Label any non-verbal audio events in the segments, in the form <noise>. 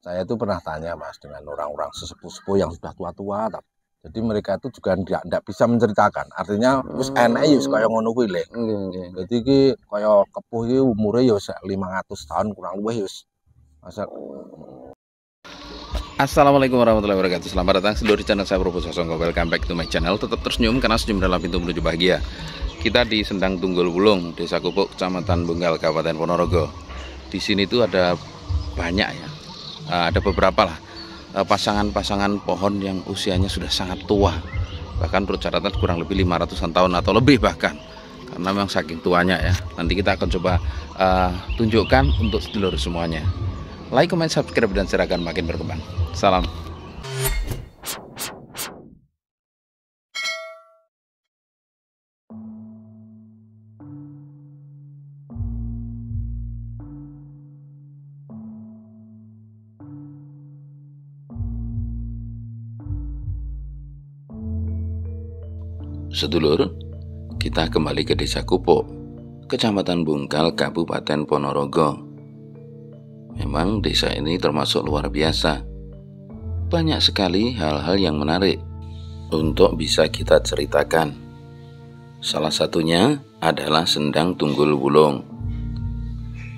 saya itu pernah tanya mas dengan orang-orang sesepuh-sepuh yang sudah tua-tua jadi mereka itu juga tidak tidak bisa menceritakan. Artinya wis Hmm. enak ya kaya ngono kuwi le. Nggih. jadi ki kaya kepuh iki umure ya wis 500 tahun kurang luwih ya wis. Masa Assalamualaikum warahmatullahi wabarakatuh. Selamat datang seluruh di channel saya Prof. Sosongko Welcome back to my channel. Tetap tersenyum karena senyum adalah pintu menuju bahagia. Kita di Sendang Tunggul Wulung Desa Kupuk, Kecamatan Bunggal, Kabupaten Ponorogo. Di sini tuh ada banyak ya Ada beberapa lah. Eh, Pasangan-pasangan pohon yang usianya sudah sangat tua. Bahkan menurut catatan kurang lebih 500an tahun atau lebih bahkan. Karena memang saking tuanya ya. Nanti kita akan coba eh, tunjukkan untuk seluruh semuanya. Like, comment, subscribe, dan akan makin berkembang. Salam. Sedulur, kita kembali ke Desa Kupo, Kecamatan Bungkal, Kabupaten Ponorogo. Memang desa ini termasuk luar biasa. Banyak sekali hal-hal yang menarik untuk bisa kita ceritakan. Salah satunya adalah Sendang Tunggul Wulung.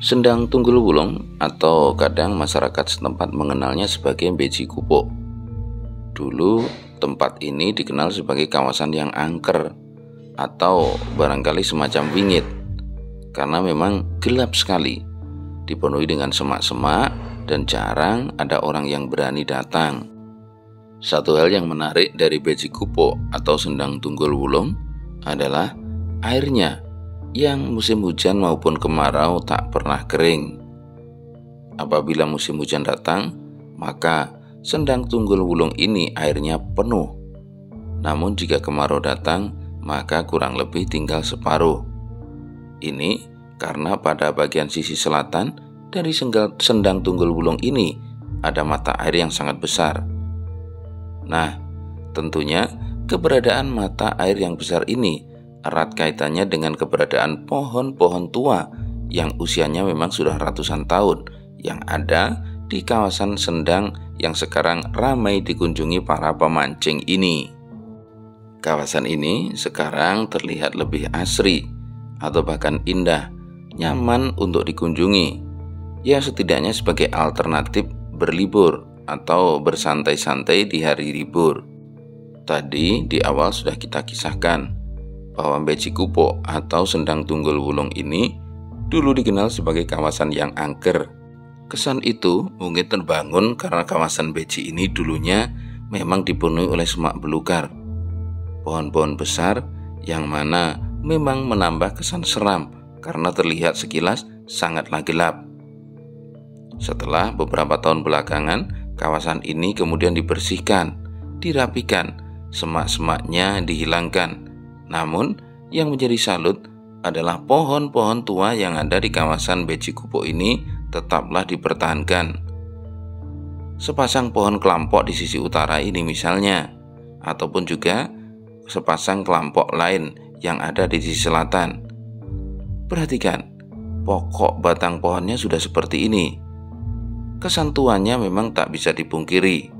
Sendang Tunggul Wulung atau kadang masyarakat setempat mengenalnya sebagai Beji Kupo. Dulu tempat ini dikenal sebagai kawasan yang angker atau barangkali semacam wingit karena memang gelap sekali dipenuhi dengan semak-semak dan jarang ada orang yang berani datang. Satu hal yang menarik dari Beji Kupo atau Sendang Tunggul Wulung adalah airnya yang musim hujan maupun kemarau tak pernah kering. Apabila musim hujan datang, maka Sendang Tunggul Wulung ini airnya penuh. Namun jika kemarau datang, maka kurang lebih tinggal separuh. Ini karena pada bagian sisi selatan dari Sendang Tunggul Wulung ini ada mata air yang sangat besar. Nah, tentunya keberadaan mata air yang besar ini erat kaitannya dengan keberadaan pohon-pohon tua yang usianya memang sudah ratusan tahun yang ada di kawasan Sendang yang sekarang ramai dikunjungi para pemancing ini. Kawasan ini sekarang terlihat lebih asri atau bahkan indah, nyaman untuk dikunjungi. Ya setidaknya sebagai alternatif berlibur atau bersantai-santai di hari libur. Tadi di awal sudah kita kisahkan bahwa Beji Kupo atau Sendang Tunggul Wulung ini dulu dikenal sebagai kawasan yang angker. Kesan itu mungkin terbangun karena kawasan Beji ini dulunya memang dipenuhi oleh semak belukar. Pohon-pohon besar yang mana memang menambah kesan seram karena terlihat sekilas sangatlah gelap. Setelah beberapa tahun belakangan, kawasan ini kemudian dibersihkan, dirapikan, semak-semaknya dihilangkan. Namun, yang menjadi salut adalah pohon-pohon tua yang ada di kawasan Beji Kupo ini tetaplah dipertahankan. Sepasang pohon kelampok di sisi utara ini misalnya, ataupun juga sepasang kelompok lain yang ada di sisi selatan. Perhatikan, pokok batang pohonnya sudah seperti ini. Kesan tuanya memang tak bisa dipungkiri.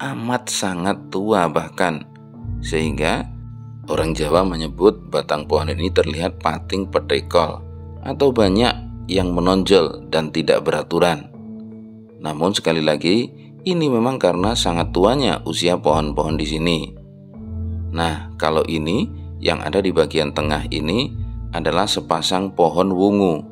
Amat sangat tua bahkan. Sehingga orang Jawa menyebut batang pohon ini terlihat pating pedekol atau banyak yang menonjol dan tidak beraturan. Namun sekali lagi, ini memang karena sangat tuanya usia pohon-pohon di sini. Nah, kalau ini yang ada di bagian tengah ini adalah sepasang pohon wungu.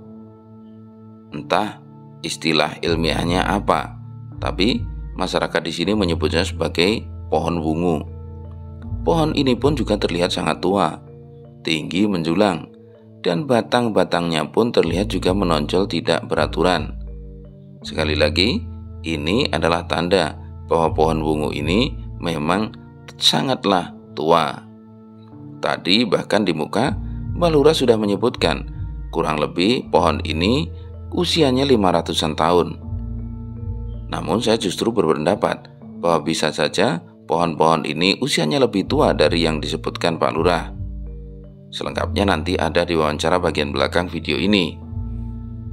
Entah istilah ilmiahnya apa, tapi masyarakat di sini menyebutnya sebagai pohon wungu. Pohon ini pun juga terlihat sangat tua, tinggi menjulang, dan batang-batangnya pun terlihat juga menonjol tidak beraturan. Sekali lagi, ini adalah tanda bahwa pohon wungu ini memang sangatlah tua. Tadi bahkan di muka, Mbak Lura sudah menyebutkan kurang lebih pohon ini usianya 500-an tahun. Namun saya justru berpendapat bahwa bisa saja pohon-pohon ini usianya lebih tua dari yang disebutkan Pak Lurah. Selengkapnya nanti ada di wawancara bagian belakang video ini.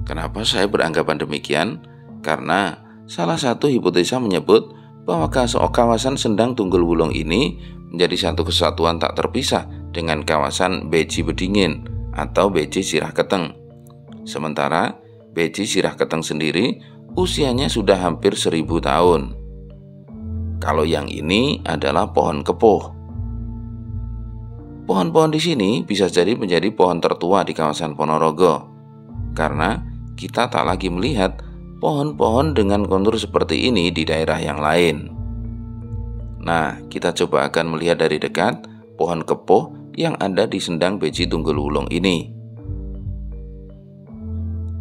Kenapa saya beranggapan demikian? Karena Salah satu hipotesa menyebut bahwa kawasan Sendang Tunggul Wulung ini menjadi satu kesatuan tak terpisah dengan kawasan Beji Bedingin atau Beji Sirah Keteng. Sementara Beji Sirah Keteng sendiri usianya sudah hampir seribu tahun. Kalau yang ini adalah pohon kepuh. Pohon-pohon di sini bisa jadi menjadi pohon tertua di kawasan Ponorogo, karena kita tak lagi melihat pohon-pohon dengan kontur seperti ini di daerah yang lain. Nah, kita coba akan melihat dari dekat pohon kepoh yang ada di Sendang Beji Tunggul Wulung ini.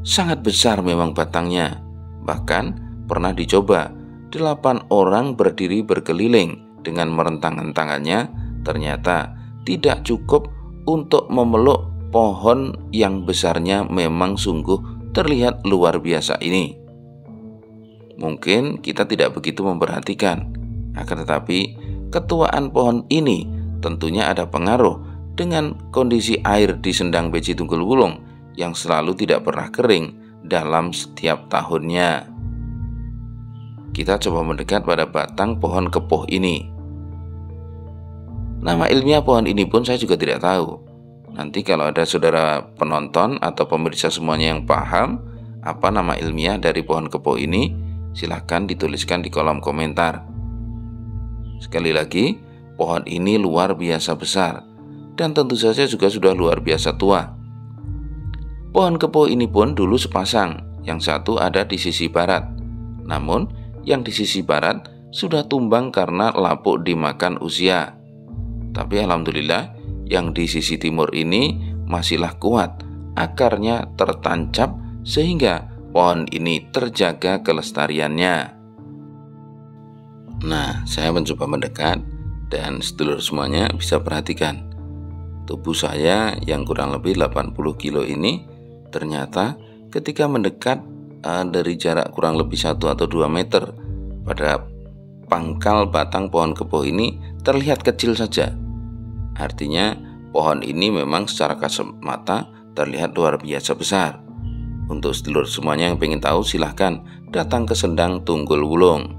Sangat besar memang batangnya, bahkan pernah dicoba delapan orang berdiri berkeliling dengan merentangkan tangannya, ternyata tidak cukup untuk memeluk pohon yang besarnya memang sungguh terlihat luar biasa ini. Mungkin kita tidak begitu memperhatikan, akan tetapi ketuaan pohon ini tentunya ada pengaruh dengan kondisi air di Sendang Beji Tunggul Wulung yang selalu tidak pernah kering dalam setiap tahunnya. Kita coba mendekat pada batang pohon kepoh ini. Nama ilmiah pohon ini pun saya juga tidak tahu. Nanti kalau ada saudara penonton atau pemirsa semuanya yang paham apa nama ilmiah dari pohon kepo ini, silahkan dituliskan di kolom komentar. Sekali lagi, pohon ini luar biasa besar dan tentu saja juga sudah luar biasa tua. Pohon kepo ini pun dulu sepasang, yang satu ada di sisi barat. Namun, yang di sisi barat sudah tumbang karena lapuk dimakan usia. Tapi alhamdulillah yang di sisi timur ini masihlah kuat, akarnya tertancap sehingga pohon ini terjaga kelestariannya. Nah, saya mencoba mendekat dan sedulur semuanya bisa perhatikan. Tubuh saya yang kurang lebih 80 kilo ini ternyata ketika mendekat uh, dari jarak kurang lebih 1 atau 2 meter pada pangkal batang pohon kepoh ini terlihat kecil saja. Artinya, pohon ini memang secara kasat mata terlihat luar biasa besar. Untuk sedulur semuanya yang ingin tahu silahkan datang ke Sendang Tunggul Wulung.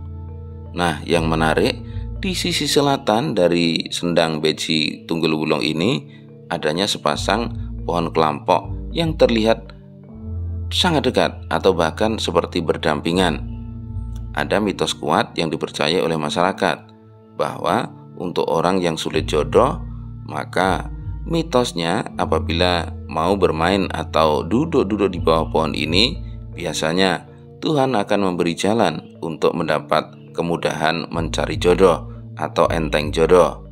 Nah, yang menarik di sisi selatan dari Sendang Beji Tunggul Wulung ini adanya sepasang pohon kelampok yang terlihat sangat dekat atau bahkan seperti berdampingan. Ada mitos kuat yang dipercaya oleh masyarakat bahwa untuk orang yang sulit jodoh, maka mitosnya apabila mau bermain atau duduk-duduk di bawah pohon ini, biasanya Tuhan akan memberi jalan untuk mendapat kemudahan mencari jodoh atau enteng jodoh.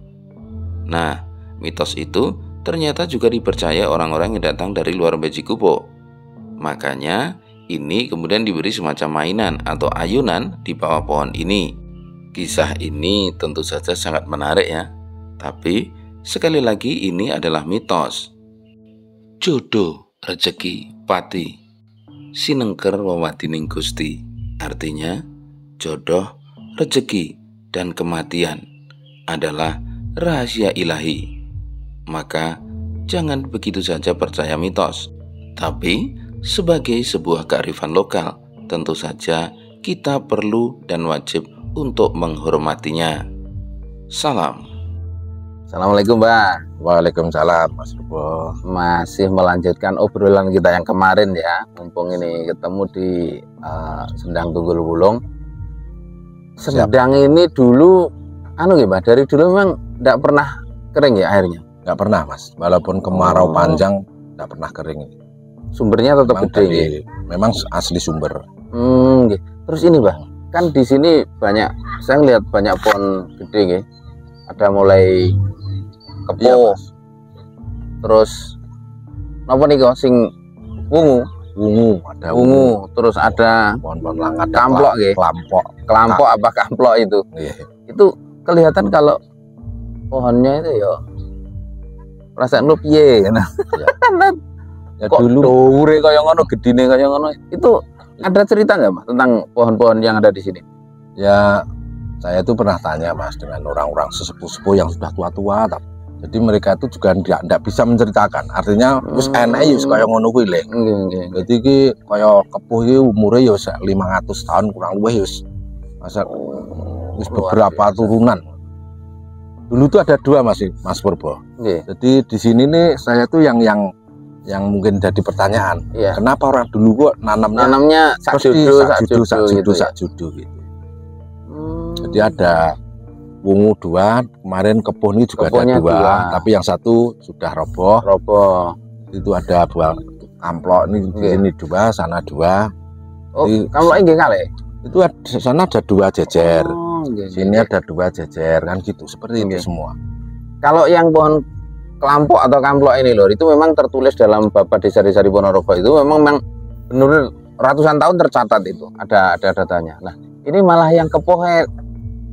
Nah, mitos itu ternyata juga dipercaya orang-orang yang datang dari luar Beji Kupo. Makanya ini kemudian diberi semacam mainan atau ayunan di bawah pohon ini. Kisah ini tentu saja sangat menarik ya. Tapi sekali lagi ini adalah mitos. Jodoh, rezeki, pati, sinengker wawadining gusti. Artinya, jodoh, rezeki, dan kematian adalah rahasia ilahi. Maka, jangan begitu saja percaya mitos. Tapi, sebagai sebuah kearifan lokal, tentu saja kita perlu dan wajib untuk menghormatinya. Salam. Assalamualaikum Mbak. Waalaikumsalam Mas Rubo. Masih melanjutkan obrolan kita yang kemarin ya. Mumpung ini ketemu di uh, Sendang Tunggul Wulung. Sendang Siap. ini dulu anu ya Mbak, dari dulu memang tidak pernah kering ya airnya? Nggak pernah Mas. Walaupun kemarau oh. panjang tidak pernah kering sumbernya tetap memang gede dari, ya? memang asli sumber hmm, gitu. terus ini bang kan di sini banyak saya lihat banyak pohon gede gitu. ada mulai kepo iya, terus apa nih kok sing wungu. Wungu ada wungu, terus ada pohon-pohon langka kamplok gitu kelampok. Kelampok apa kamplok itu? Iya. itu kelihatan kalau pohonnya itu ya perasaan lu piye nah. Iya. <laughs> ya kok dulu. dure kaya ngono gedine kaya ngono. Itu ada cerita nggak mas tentang pohon-pohon yang ada di sini? Ya saya tuh pernah tanya mas dengan orang-orang sesepuh-sepuh yang sudah tua-tua Jadi mereka itu juga tidak tidak bisa menceritakan. Artinya wis Hmm. enak wis kaya ngono kuwi le. Nggih, nggih. Jadi ki kaya kepuh iki umure ya wis 500 tahun kurang luwih ya wis masa wis Luar beberapa biasa. turunan. Dulu tuh ada dua Mas Mas Purbo. Nggih, Jadi di sini nih saya tuh yang yang yang mungkin jadi pertanyaan. iya. Kenapa orang dulu kok nanamnya Nanamnya sak terus di judu, sak sak judu, sak judu judu, gitu ya. sak judu gitu. Hmm. Jadi ada wungu dua, kemarin kepuh ini juga Kepuhnya ada dua, dua. tapi yang satu sudah roboh. roboh. Itu ada buah amplok ini di Oke. sini dua, sana dua. Oh, lagi nggih kali? Itu ada, sana ada dua jejer. Oh, Sini nggih. ada dua jejer kan gitu, seperti Oke. itu semua. Kalau yang pohon kelampok atau kamplok ini lho, itu memang tertulis dalam Bapak Desa-desa di Ponorogo itu memang memang benar ratusan tahun tercatat itu. Ada ada datanya. Nah, ini malah yang kepoh eh,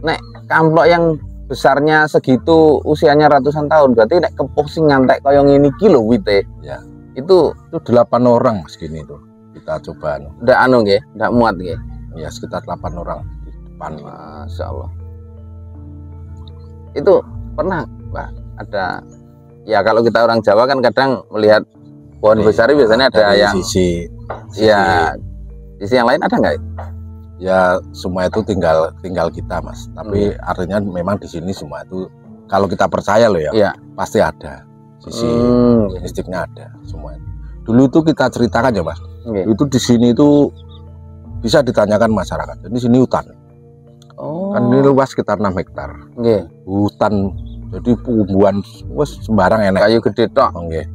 nek kamplok yang besarnya segitu usianya ratusan tahun berarti nek kepoh sing ngantek kaya ngene iki lho wite. Ya. Itu Itu delapan orang mas gini tuh. Kita coba, anu. ndak anu nggih, ndak muat nggih. ya sekitar delapan orang di depan. Masya Allah. Itu pernah, Mbak, ada ya kalau kita orang Jawa kan kadang melihat pohon besar itu biasanya ada yang sisi, sisi ya sisi yang lain ada nggak? Ya semua itu tinggal tinggal kita mas tapi artinya memang di sini semua itu kalau kita percaya loh ya Iya. pasti ada sisi Hmm, mistiknya ada semua itu. dulu itu kita ceritakan ya mas nggih. itu di sini itu bisa ditanyakan masyarakat jadi sini hutan Oh, kan ini luas sekitar 6 hektar nggih. hutan jadi tumbuhan wes sembarang enak Kayu gede tok. Nggih.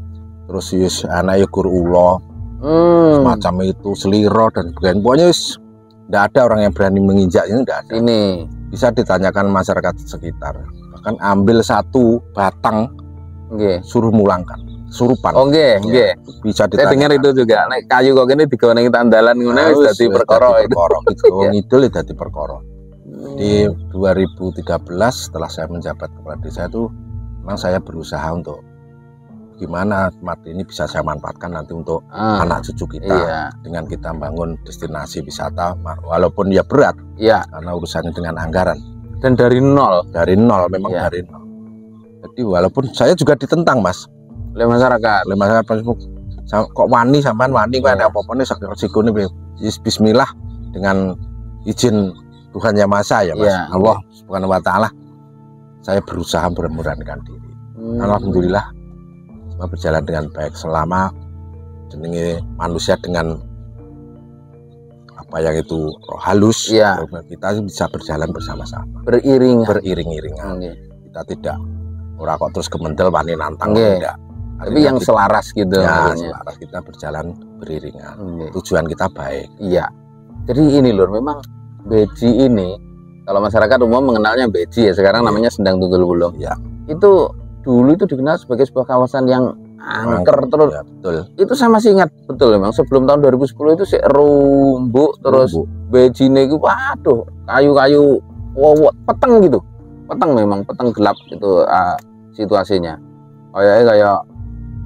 terus yes anak ukur ulo Hmm. semacam itu seliro dan sebagainya pokoknya tidak ada orang yang berani menginjaknya tidak ada Ini. bisa ditanyakan masyarakat sekitar bahkan ambil satu batang Nggih. suruh mulangkan surupan Oh, nggih, Iya. nggih. bisa Saya ditanyakan dengar itu juga. Nek kayu kok kene digone tandalan ngono wis dadi perkara perkara <laughs> gitu Iya. wong idul ya dadi perkara di 2013 setelah saya menjabat kepala desa itu memang saya berusaha untuk gimana tempat ini bisa saya manfaatkan nanti untuk Ah, anak cucu kita Iya. dengan kita bangun destinasi wisata walaupun ya berat. Iya, karena urusannya dengan anggaran. Dan dari nol. Dari nol memang Iya. dari nol. Jadi walaupun saya juga ditentang mas. Oleh masyarakat. oleh masyarakat Facebook "Sa- kok wani sampean wani kok ada apa-apa nih Bismillah dengan izin Tuhan yang Maha Esa ya mas? Iya. Allah subhanahu wa ta'ala. Saya berusaha memberanikan diri. Hmm. Alhamdulillah berjalan dengan baik selama jenenge manusia dengan apa yang itu roh halus Iya. kita bisa berjalan bersama-sama beriring. beriring-iringan Nggih. kita tidak ora kok terus kementel wani nantang Nggih. tidak Tapi yang kita- selaras gitu ya, selaras kita berjalan beriringan Nggih. tujuan kita baik Iya. Jadi ini lur, memang beji ini kalau masyarakat umum mengenalnya beji ya, sekarang Iya. namanya Sendang Tunggul Wulung. Iya. Itu dulu itu dikenal sebagai sebuah kawasan yang angker terus. ya, betul Itu saya masih ingat betul memang sebelum tahun 2010 itu sih rumbuk terus bejine itu waduh, kayu-kayu wow, peteng gitu. Peteng memang, peteng gelap itu ah, situasinya. Kayaknya kayak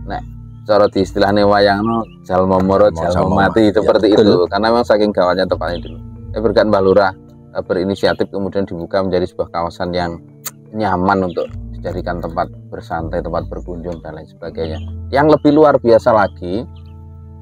nek cara di istilahnya wayang no jalma moro Jalma- mati. Ya, seperti betul. itu karena memang saking gawatnya tempatnya dulu eh, berkat Mbak Lurah eh, berinisiatif kemudian dibuka menjadi sebuah kawasan yang nyaman untuk dijadikan tempat bersantai tempat berkunjung dan lain sebagainya yang lebih luar biasa lagi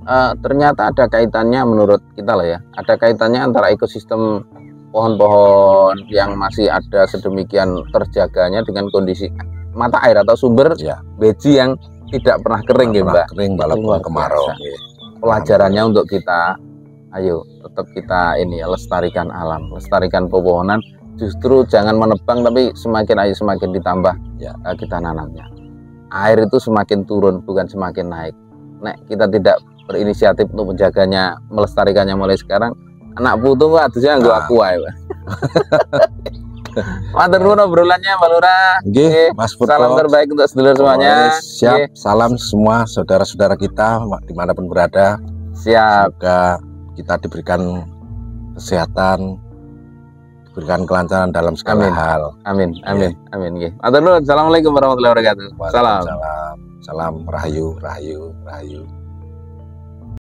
eh, ternyata ada kaitannya menurut kita lah ya ada kaitannya antara ekosistem pohon-pohon yang masih ada sedemikian terjaganya dengan kondisi mata air atau sumber Ya. beji yang tidak pernah kering ya pernah Mbak kering walaupun kemarau. Nggih. pelajarannya untuk kita ayo tetap kita ini ya lestarikan alam lestarikan pepohonan justru jangan menebang tapi semakin ayo semakin ditambah Ya. eh, kita nanamnya air itu semakin turun bukan semakin naik nek kita tidak berinisiatif untuk menjaganya melestarikannya mulai sekarang anak putu mbak harusnya nggak Nah. aku. <laughs> Matur nuwun obrolannya Mbak Lurah. Nggih, Oke, Mas Purwo. Salam terbaik untuk sedulur semuanya. Siap. Oke, Salam semua saudara-saudara kita di mana pun berada. Siap. Semoga kita diberikan kesehatan, diberikan kelancaran dalam segala Amin. hal. Amin. Amin. Amin. Nggih. Matur nuwun. Assalamualaikum warahmatullahi wabarakatuh. Salam. Salam. Salam rahayu, rahayu, rahayu.